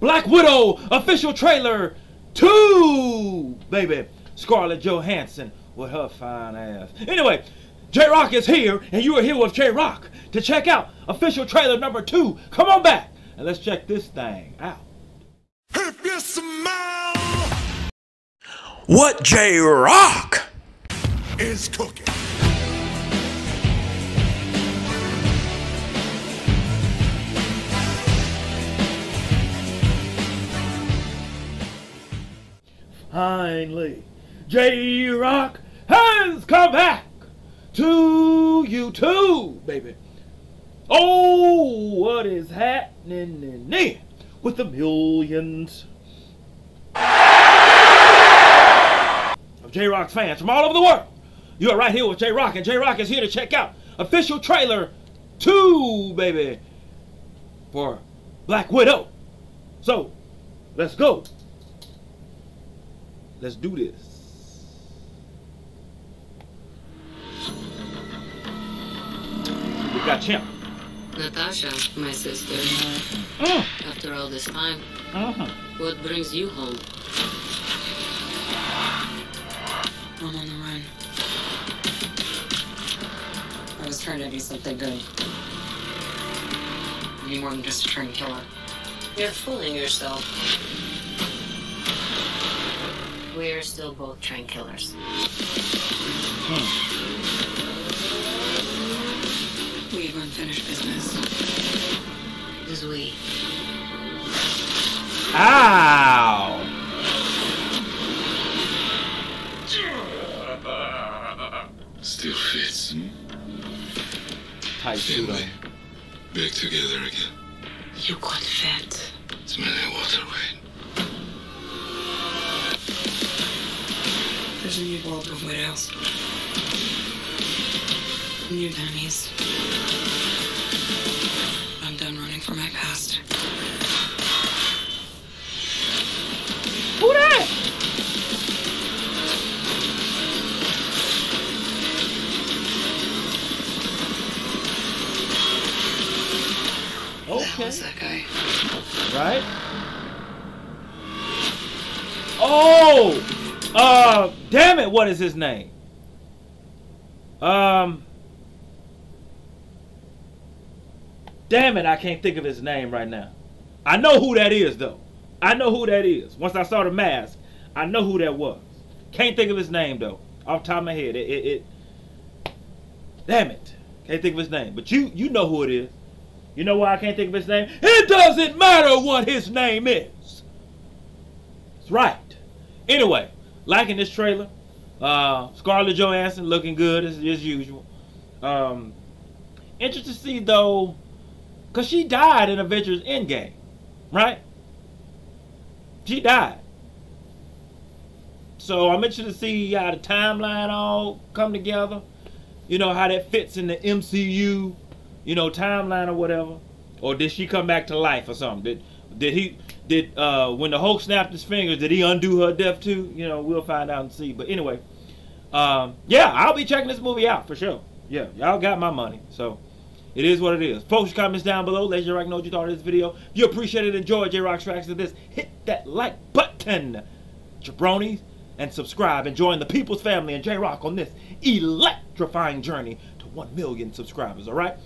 Black Widow official trailer 2, baby. Scarlett Johansson with her fine ass. Anyway, J-Rocc is here, and you are here with J-Rocc to check out official trailer number 2. Come on back, and let's check this thing out. If you smile What J-Rocc? is cooking. Finally, J-Rocc has come back to YouTube, baby. Oh, what is happening in there with the millions of J-Rocc's fans from all over the world? You are right here with J-Rocc, and J-Rocc is here to check out official trailer 2, baby, for Black Widow. So, let's go. Let's do this. We got Champ. Natasha, my sister. Mm. After all this time, Uh-huh. what brings you home? I'm on the run. I was trying to do something good. Be more than just a trained killer. You're fooling yourself. We're still both train killers. We have unfinished business. As we. Ow! Still fits. Hmm? Tight suit on. Family. Back together again. You got fat. Smelling water weight. There's a new world of widows. New enemies. I'm done running from my past. Who that? The hell Okay. is that guy? Right? Oh! Uh, damn it, what is his name? Um. Damn it, I can't think of his name right now. I know who that is, though. I know who that is. Once I saw the mask, I know who that was. Can't think of his name, though. Off the top of my head. It, it, it Damn it. Can't think of his name. But you you know who it is. You know why I can't think of his name? It doesn't matter what his name is. That's right. Anyway, liking this trailer. Uh, Scarlett Johansson looking good as, as usual. Um, interested to see though, cause she died in Avengers Endgame, right? She died. So I'm interested to see how the timeline all come together. You know how that fits in the MCU you know, timeline or whatever? Or did she come back to life or something? Did did he did uh when the Hulk snapped his fingers, did he undo her death too? You know, we'll find out and see. But anyway, um, yeah, I'll be checking this movie out for sure. Yeah, y'all got my money. So it is what it is. Post your comments down below. Let J-Rocc know what you thought of this video. If you appreciate it, enjoy J-Rocc's reaction to this, hit that like button, jabronis, and subscribe and join the people's family and J-Rocc on this electrifying journey to 1 million subscribers, all right?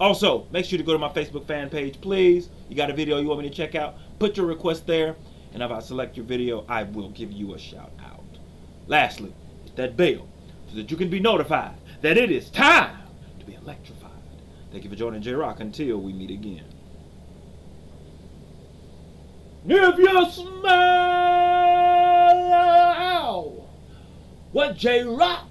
Also, make sure to go to my Facebook fan page, please. You got a video you want me to check out? Put your request there, and if I select your video, I will give you a shout out. Lastly, hit that bell so that you can be notified that it is time to be electrified. Thank you for joining J-Rocc until we meet again. If you smell what J-Rocc